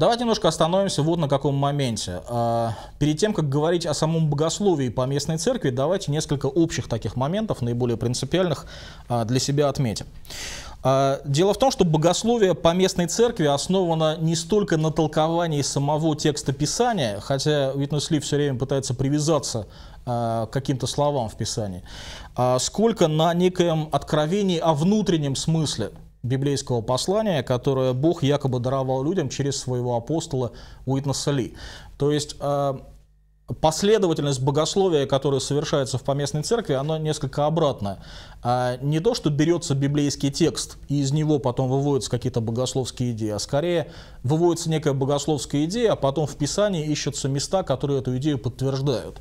Давайте немножко остановимся вот на каком моменте. А, перед тем, как говорить о самом богословии по местной церкви, давайте несколько общих таких моментов, наиболее принципиальных, а, для себя отметим. А, дело в том, что богословие по местной церкви основано не столько на толковании самого текста Писания, хотя Витнес Ли все время пытается привязаться к каким-то словам в Писании, сколько на некоем откровении о внутреннем смысле библейского послания, которое Бог якобы даровал людям через своего апостола Уитнеса Ли. То есть э, последовательность богословия, которая совершается в поместной церкви, она несколько обратная. Не то, что берется библейский текст, и из него потом выводятся какие-то богословские идеи, а скорее выводится некая богословская идея, а потом в Писании ищутся места, которые эту идею подтверждают.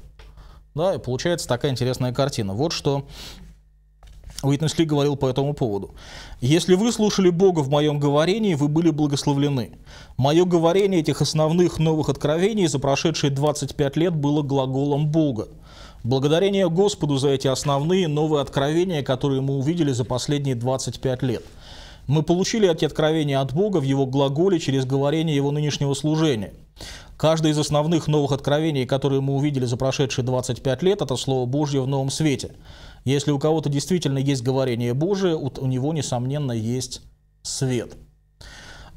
Да, и получается такая интересная картина. Вот что Уитнес Ли говорил по этому поводу. «Если вы слушали Бога в моем говорении, вы были благословлены. Мое говорение этих основных новых откровений за прошедшие 25 лет было глаголом Бога. Благодарение Господу за эти основные новые откровения, которые мы увидели за последние 25 лет. Мы получили эти откровения от Бога в Его глаголе через говорение Его нынешнего служения. Каждое из основных новых откровений, которые мы увидели за прошедшие 25 лет, это Слово Божье в новом свете – если у кого-то действительно есть говорение Божие, у, него, несомненно, есть свет.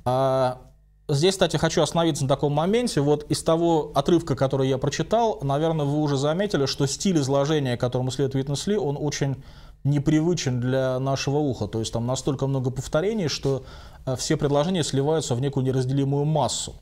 А, здесь, кстати, хочу остановиться на таком моменте. Вот из того отрывка, который я прочитал, наверное, вы уже заметили, что стиль изложения, которому следует Витнес Ли, он очень непривычен для нашего уха. То есть там настолько много повторений, что э, все предложения сливаются в некую неразделимую массу.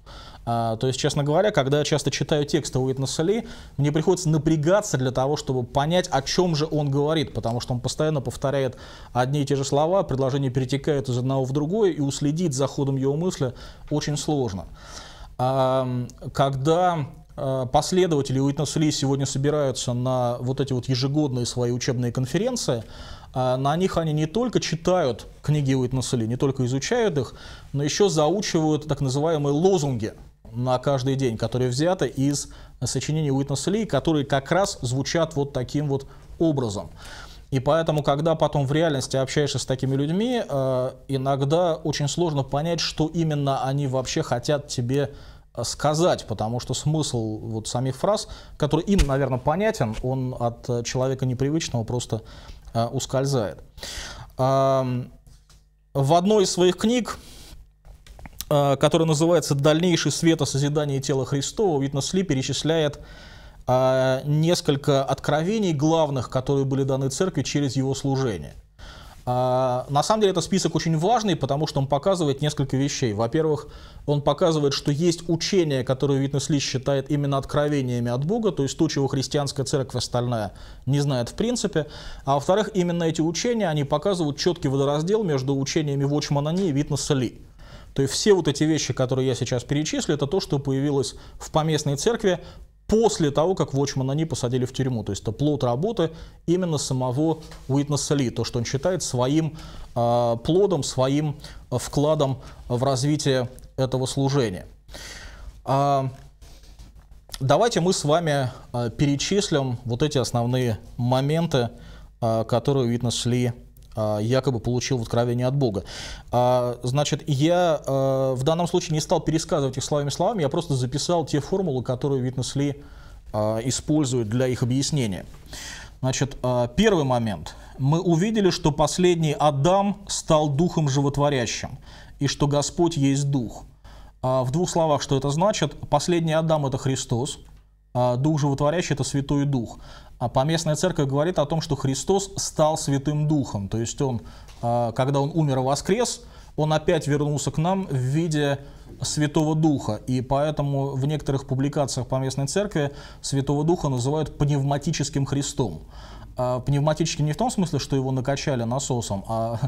А, то есть, честно говоря, когда я часто читаю тексты Уитнеса Ли, мне приходится напрягаться для того, чтобы понять, о чем же он говорит, потому что он постоянно повторяет одни и те же слова, предложения перетекают из одного в другое, и уследить за ходом его мысли очень сложно. Когда последователи Уитнеса Ли сегодня собираются на вот эти вот ежегодные свои учебные конференции, на них они не только читают книги Уитнеса Ли, не только изучают их, но еще заучивают так называемые лозунги – на каждый день, которые взяты из сочинений Уитнеса Ли, которые как раз звучат вот таким вот образом. И поэтому, когда потом в реальности общаешься с такими людьми, э, иногда очень сложно понять, что именно они вообще хотят тебе э, сказать, потому что смысл вот самих фраз, который им, наверное, понятен, он от человека непривычного просто э, ускользает. Эм, в одной из своих книг Э, который называется «Дальнейший свет о созидании тела Христова», Витнес Ли перечисляет э, несколько откровений главных, которые были даны церкви через его служение. Э, на самом деле этот список очень важный, потому что он показывает несколько вещей. Во-первых, он показывает, что есть учения, которые Витнес Ли считает именно откровениями от Бога, то есть то, чего христианская церковь остальная не знает в принципе. А во-вторых, именно эти учения, они показывают четкий водораздел между учениями Вочмана Ни и Витнеса Ли. То есть все вот эти вещи, которые я сейчас перечислю, это то, что появилось в поместной церкви после того, как Вочмана они посадили в тюрьму. То есть это плод работы именно самого Уитнеса Ли, то, что он считает своим э, плодом, своим э, вкладом в развитие этого служения. А, давайте мы с вами э, перечислим вот эти основные моменты, э, которые Уитнес Ли якобы получил в откровении от Бога. А, значит, я а, в данном случае не стал пересказывать их словами словами, я просто записал те формулы, которые Витнес Ли использует для их объяснения. Значит, первый момент. Мы увидели, что последний Адам стал духом животворящим, и что Господь есть дух. В двух словах, что это значит? Последний Адам – это Христос, дух животворящий – это Святой Дух. А поместная церковь говорит о том, что Христос стал Святым Духом. То есть он, а, когда он умер и воскрес, он опять вернулся к нам в виде Святого Духа. И поэтому в некоторых публикациях поместной церкви Святого Духа называют пневматическим Христом. А, пневматическим не в том смысле, что его накачали насосом, а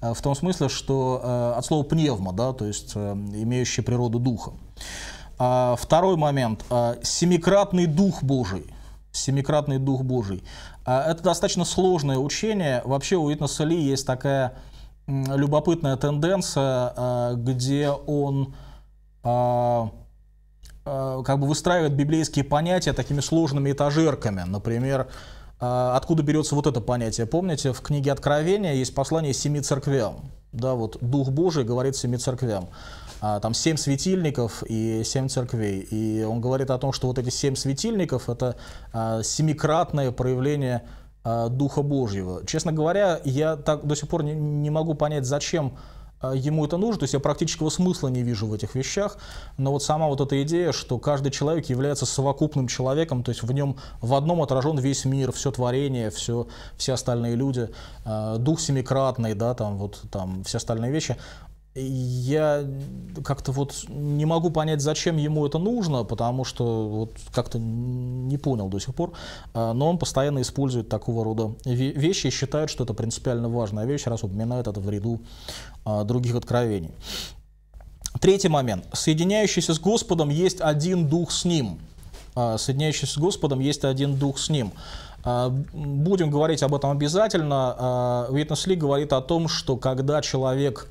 в том смысле, что а, от слова пневма, да, то есть имеющий природу Духа. Второй момент. Семикратный Дух Божий – семикратный Дух Божий. А, это достаточно сложное учение. Вообще у Уитнеса Ли есть такая любопытная тенденция, а, где он а, как бы выстраивает библейские понятия такими сложными этажерками. Например, откуда берется вот это понятие? Помните, в книге Откровения есть послание семи церквям. Да, вот Дух Божий говорит семи церквям. Там семь светильников и семь церквей. И он говорит о том, что вот эти семь светильников — это семикратное проявление Духа Божьего. Честно говоря, я так до сих пор не, могу понять, зачем а, ему это нужно, то есть я практического смысла не вижу в этих вещах, но вот сама вот эта идея, что каждый человек является совокупным человеком, то есть в нем в одном отражен весь мир, все творение, все, все остальные люди, а, дух семикратный, да, там вот там все остальные вещи, я как-то вот не могу понять, зачем ему это нужно, потому что вот как-то не понял до сих пор, а, но он постоянно использует такого рода вещи и считает, что это принципиально важная вещь, раз упоминает это в ряду а, других откровений. Третий момент. Соединяющийся с Господом есть один дух с Ним. А, соединяющийся с Господом есть один дух с Ним. Будем говорить об этом обязательно. Витнес Ли говорит о том, что когда человек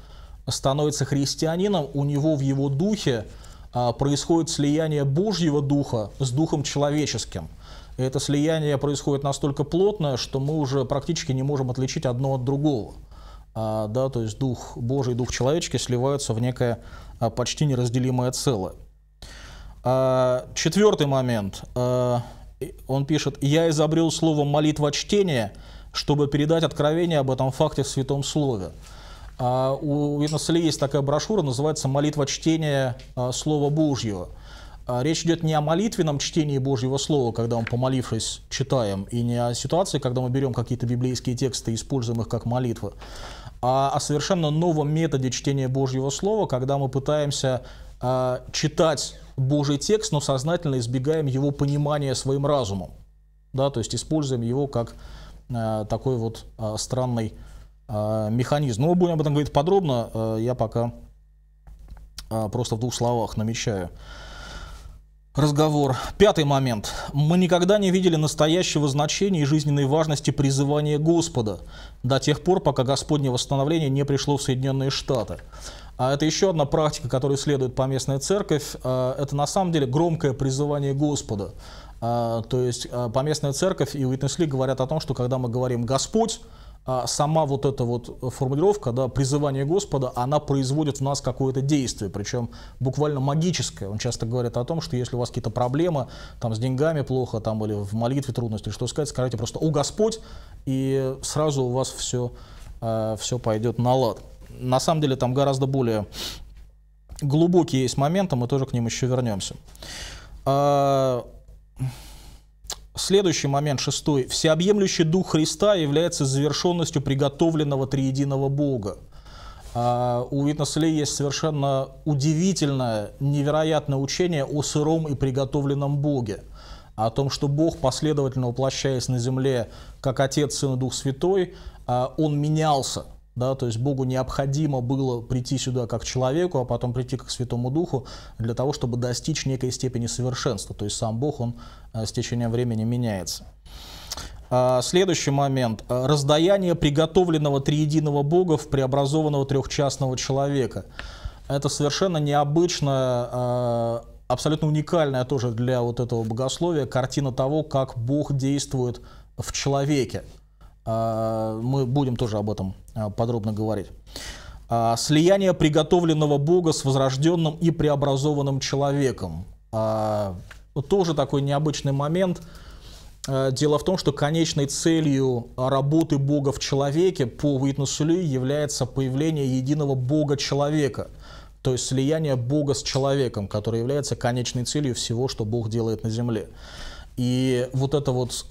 становится христианином, у него в его духе а, происходит слияние Божьего духа с духом человеческим. Это слияние происходит настолько плотное, что мы уже практически не можем отличить одно от другого. А, да, то есть дух Божий и дух человеческий сливаются в некое а, почти неразделимое целое. А, четвертый момент. А, он пишет, «Я изобрел слово молитва чтения, чтобы передать откровение об этом факте в Святом Слове». А, у Витнесселей есть такая брошюра, называется «Молитва чтения а, Слова Божьего». А, речь идет не о молитвенном чтении Божьего Слова, когда мы, помолившись, читаем, и не о ситуации, когда мы берем какие-то библейские тексты и используем их как молитвы, а о совершенно новом методе чтения Божьего Слова, когда мы пытаемся читать Божий текст, но сознательно избегаем его понимания своим разумом. Да, то есть используем его как такой вот странный механизм. Но мы будем об этом говорить подробно, а, я пока а, просто в двух словах намечаю разговор. Пятый момент. Мы никогда не видели настоящего значения и жизненной важности призывания Господа до тех пор, пока Господне восстановление не пришло в Соединенные Штаты. А это еще одна практика, которую следует поместная церковь. Это на самом деле громкое призывание Господа. То есть поместная церковь и Уитнесли говорят о том, что когда мы говорим «Господь», а сама вот эта вот формулировка, да, призывание Господа, она производит в нас какое-то действие, причем буквально магическое. Он часто говорит о том, что если у вас какие-то проблемы, там с деньгами плохо, там или в молитве трудности, что сказать, скажите просто «О Господь», и сразу у вас все, э, все пойдет на лад. На самом деле там гораздо более глубокие есть моменты, мы тоже к ним еще вернемся. А, Следующий момент, шестой. Всеобъемлющий Дух Христа является завершенностью приготовленного триединого Бога. Uh, у Витнеслей есть совершенно удивительное, невероятное учение о сыром и приготовленном Боге. О том, что Бог, последовательно воплощаясь на земле, как Отец, Сын и Дух Святой, uh, Он менялся да, то есть Богу необходимо было прийти сюда как человеку, а потом прийти как Святому Духу для того, чтобы достичь некой степени совершенства. То есть сам Бог, он э, с течением времени меняется. А, следующий момент. Раздаяние приготовленного триединого Бога в преобразованного трехчастного человека. Это совершенно необычная, э, абсолютно уникальная тоже для вот этого богословия картина того, как Бог действует в человеке. А, мы будем тоже об этом а, подробно говорить. А, слияние приготовленного Бога с возрожденным и преобразованным человеком. Тоже такой необычный момент. Дело в том, что конечной целью работы Бога в человеке по Уитнесу является появление единого Бога-человека, то есть слияние Бога с человеком, которое является конечной целью всего, что Бог делает на земле. И вот это вот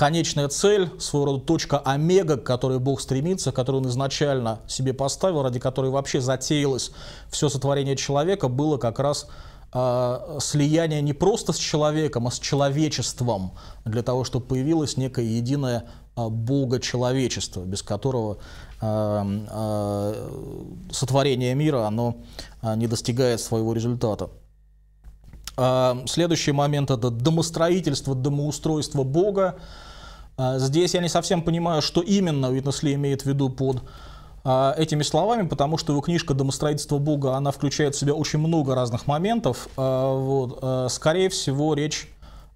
конечная цель, своего рода точка омега, к которой Бог стремится, которую Он изначально себе поставил, ради которой вообще затеялось все сотворение человека, было как раз э, слияние не просто с человеком, а с человечеством, для того, чтобы появилось некое единое э, Бога-человечество, без которого э, сотворение мира оно не достигает своего результата. Следующий момент – это домостроительство, домоустройство Бога. А, здесь я не совсем понимаю, что именно Уитнесли имеет в виду под а, этими словами, потому что его книжка «Домостроительство Бога», она включает в себя очень много разных моментов. А, вот. Скорее всего, речь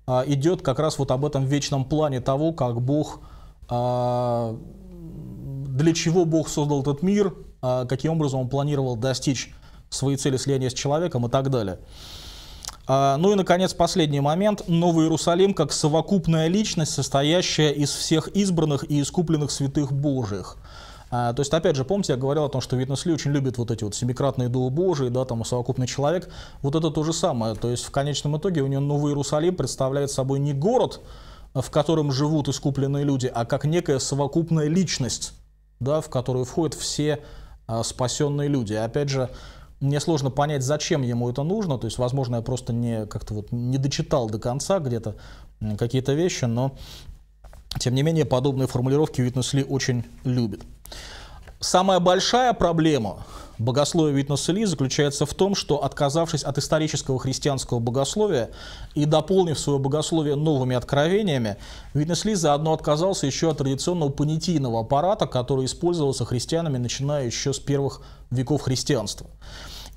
идет как раз вот об этом вечном плане того, как Бог, для чего Бог создал этот мир, каким образом он планировал достичь свои цели слияния с человеком и так далее. А, ну и, наконец, последний момент. Новый Иерусалим как совокупная личность, состоящая из всех избранных и искупленных святых Божьих. А, то есть, опять же, помните, я говорил о том, что Витнес Ли очень любит вот эти вот семикратные дуы Божии, да, там совокупный человек. Вот это то же самое. То есть, в конечном итоге у него Новый Иерусалим представляет собой не город, в котором живут искупленные люди, а как некая совокупная личность, да, в которую входят все а, спасенные люди. Опять же, мне сложно понять, зачем ему это нужно. То есть, возможно, я просто не как-то вот не дочитал до конца где-то какие-то вещи, но тем не менее подобные формулировки Витнес Ли очень любит. Самая большая проблема богословия Витнеса Ли заключается в том, что отказавшись от исторического христианского богословия и дополнив свое богословие новыми откровениями, Витнес Ли заодно отказался еще от традиционного понятийного аппарата, который использовался христианами, начиная еще с первых веков христианства.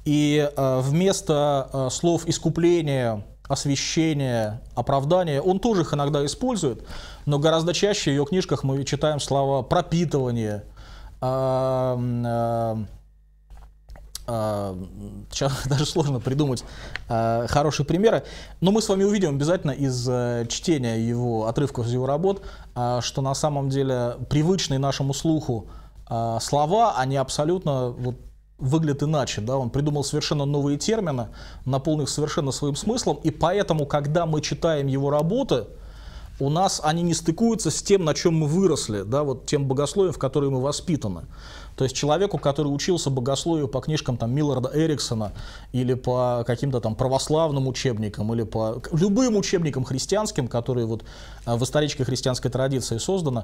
И э, вместо э, слов искупления, освящения, оправдания, он тоже их иногда использует, но гораздо чаще в ее книжках мы читаем слова пропитывание, э, сейчас даже сложно придумать хорошие примеры, но мы с вами увидим обязательно из чтения его отрывков из его работ, что на самом деле привычные нашему слуху слова, они абсолютно вот выглядит иначе, да, он придумал совершенно новые термины, наполнив совершенно своим смыслом, и поэтому, когда мы читаем его работы, у нас они не стыкуются с тем, на чем мы выросли, да, вот тем богословием, в котором мы воспитаны. То есть человеку, который учился богословию по книжкам там, Милларда Эриксона или по каким-то там православным учебникам, или по любым учебникам христианским, которые вот а, в исторической христианской традиции созданы,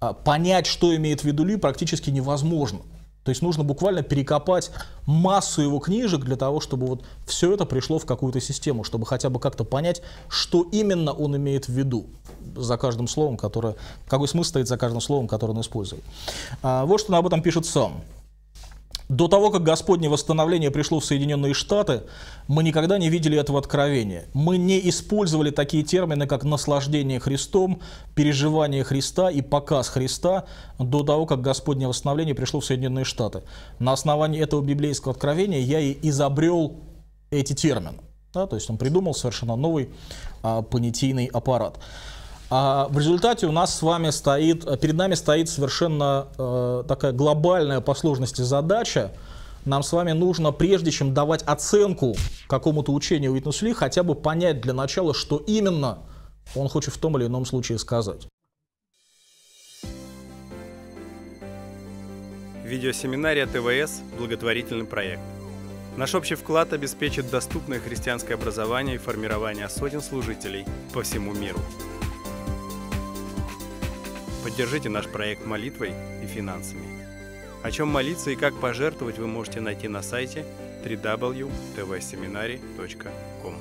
а, понять, что имеет в виду Ли, практически невозможно. То есть нужно буквально перекопать массу его книжек для того, чтобы вот все это пришло в какую-то систему, чтобы хотя бы как-то понять, что именно он имеет в виду за каждым словом, которое, какой смысл стоит за каждым словом, которое он использует. А, вот что он об этом пишет сам. До того, как Господне восстановление пришло в Соединенные Штаты, мы никогда не видели этого откровения. Мы не использовали такие термины, как наслаждение Христом, переживание Христа и показ Христа до того, как Господне восстановление пришло в Соединенные Штаты. На основании этого библейского откровения я и изобрел эти термины. Да, то есть он придумал совершенно новый а, понятийный аппарат. А в результате у нас с вами стоит, перед нами стоит совершенно э, такая глобальная по сложности задача. Нам с вами нужно, прежде чем давать оценку какому-то учению Уитнес Ли, хотя бы понять для начала, что именно он хочет в том или ином случае сказать. Видеосеминария ТВС – благотворительный проект. Наш общий вклад обеспечит доступное христианское образование и формирование сотен служителей по всему миру. Поддержите наш проект молитвой и финансами. О чем молиться и как пожертвовать вы можете найти на сайте www.tvseminary.com.